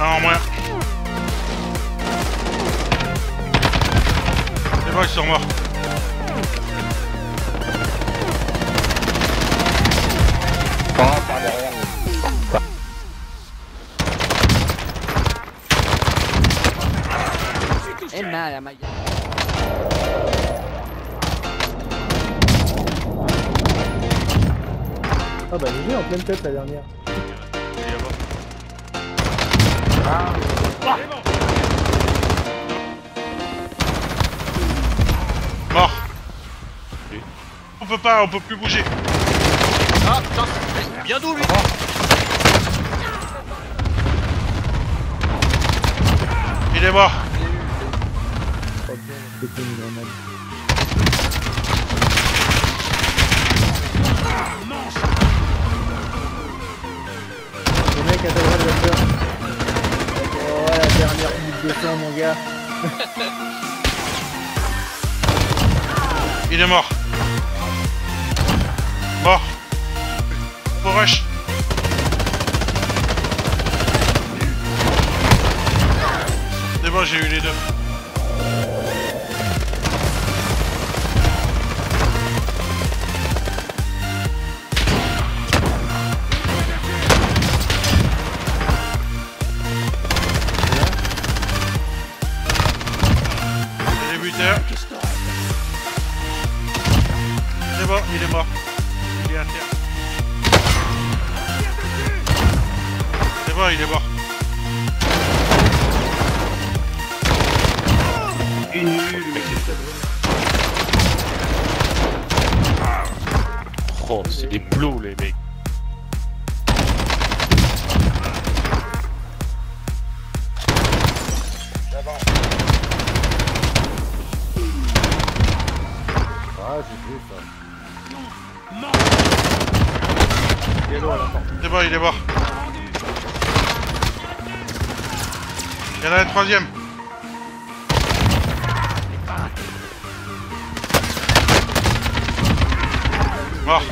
Ah, en moins. C'est bon, ils sont morts. Ah, par derrière. Ah bah j'ai en pleine tête la dernière. Il est là-bas. Mort. On peut pas, on peut plus bouger. Ah putain Bien d'où lui Il est mort. Droit de faire. Oh la dernière minute de sang mon gars. Il est mort. Mort. Faut rush. C'est bon, j'ai eu les deux. Buteurs. C'est bon, il est mort. Il est à terre. C'est bon, il est mort. Oh, c'est des plots les mecs. Ah j'ai vu ça. C'est bon, il est mort. Il y en a un troisième. Mort.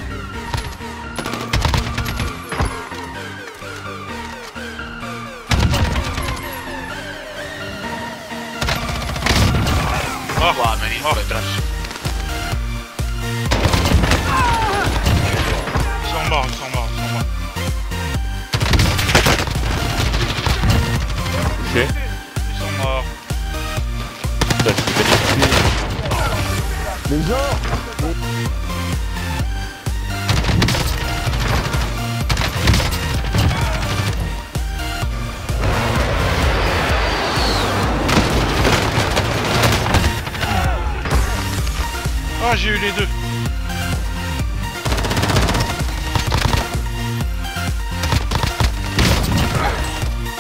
Mort. Ouah, magnifique Mort. Mais genre Ah, j'ai eu les deux.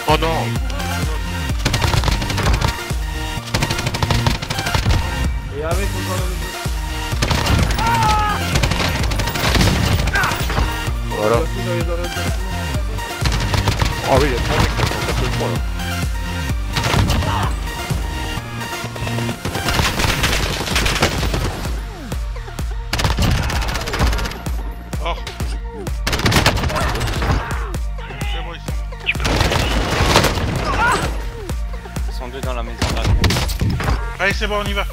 Oh non. Et avec Oh oui, il y a trois mecs qui sont tapés le point là. Là. Allez, c'est bon, on y va.